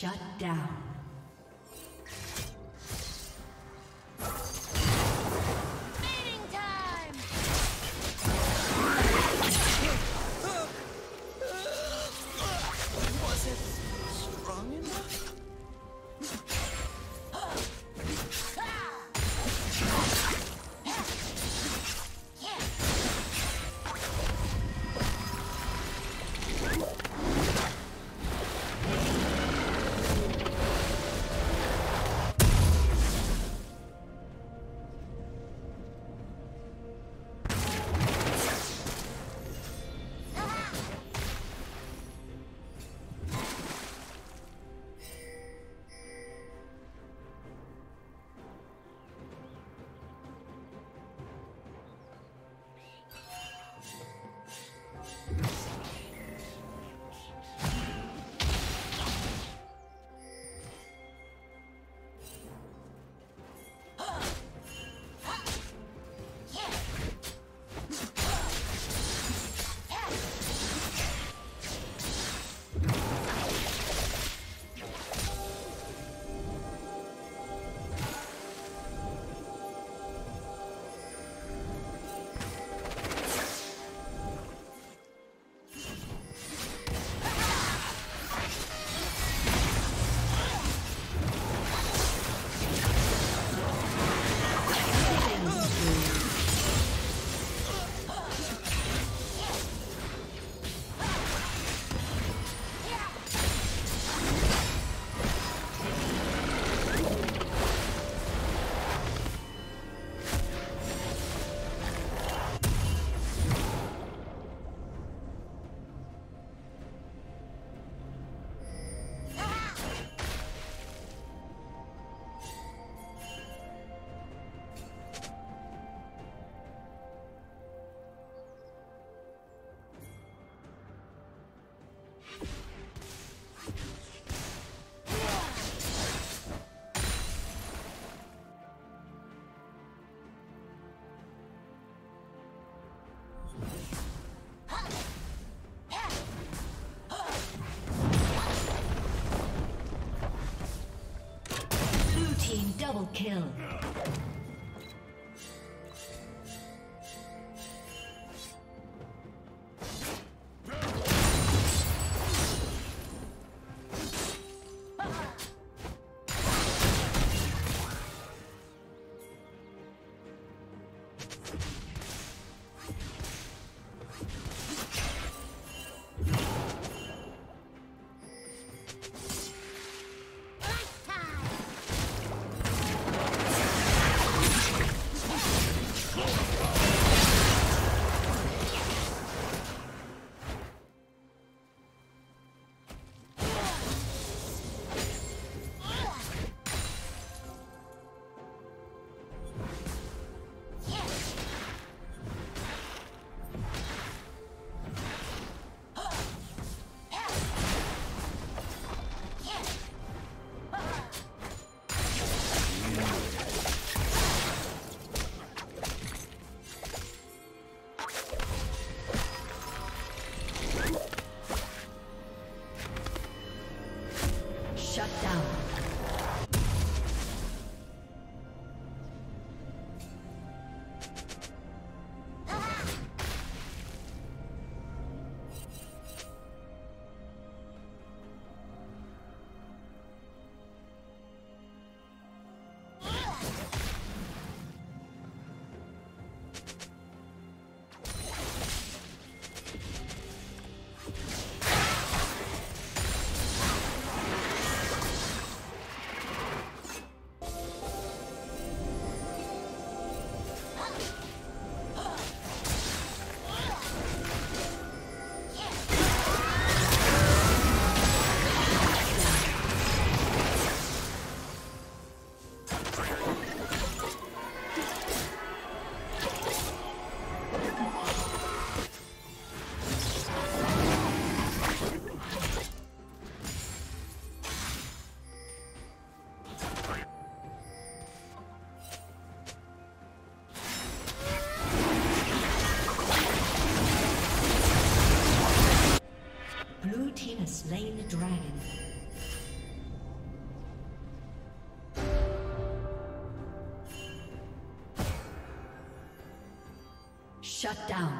Shut down. Double kill. Slain the Shut down.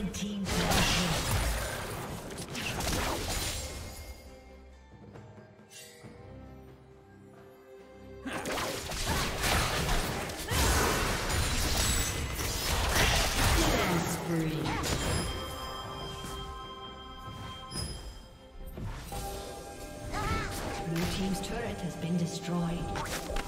Red team Blue team's turret has been destroyed.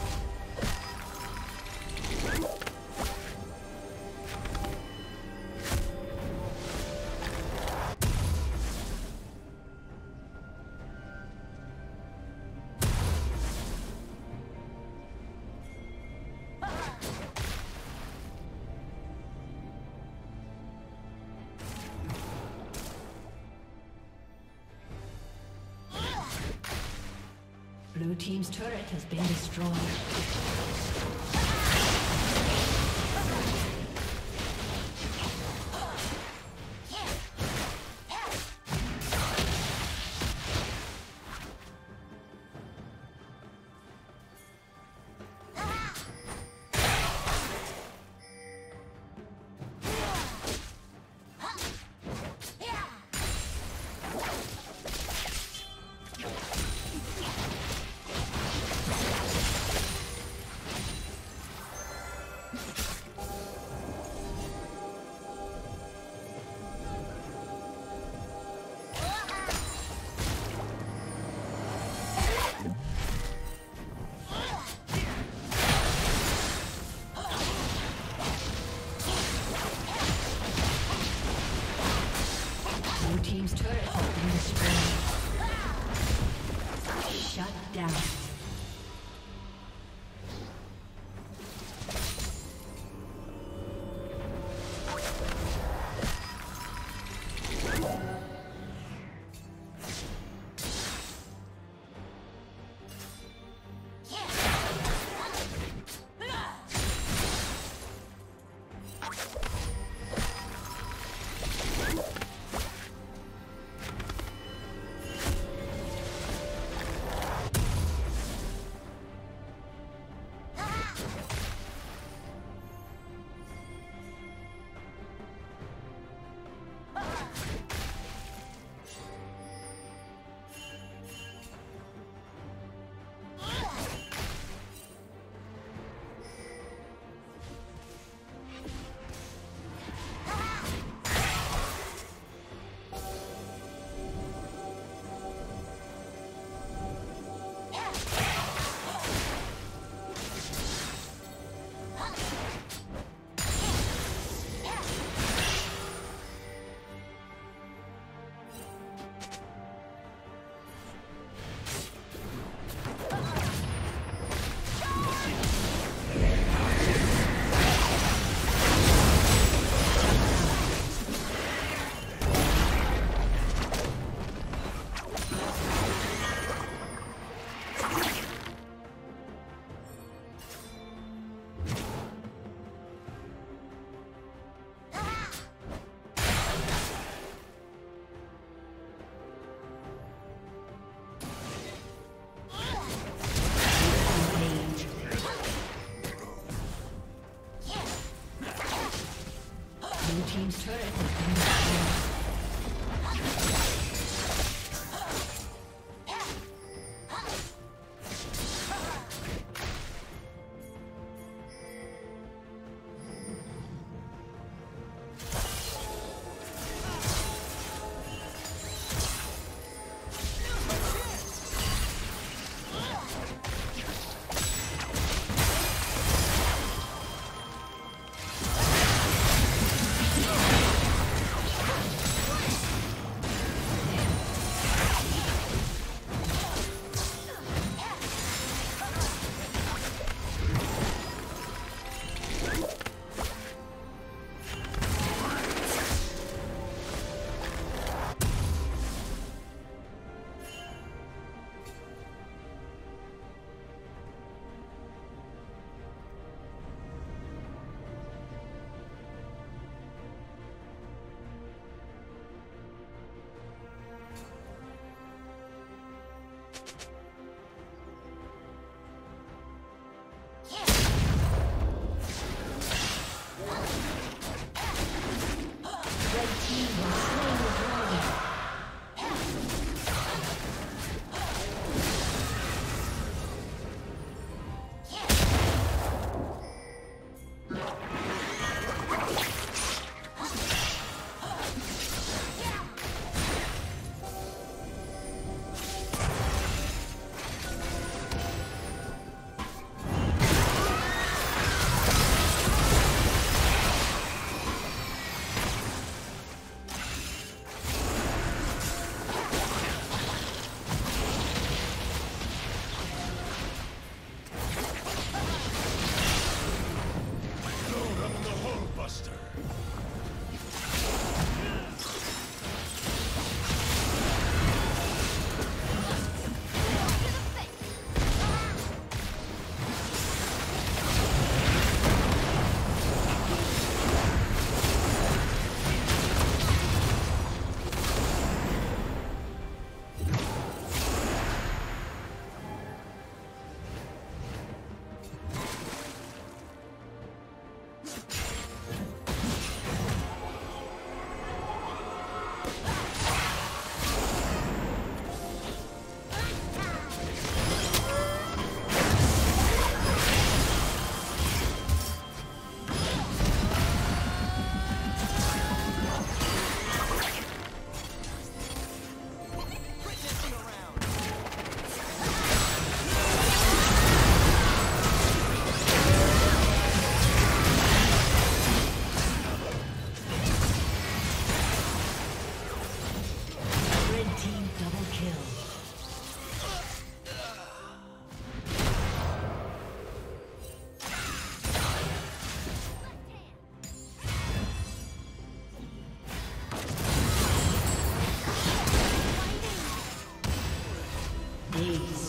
Destroyed. turret Peace.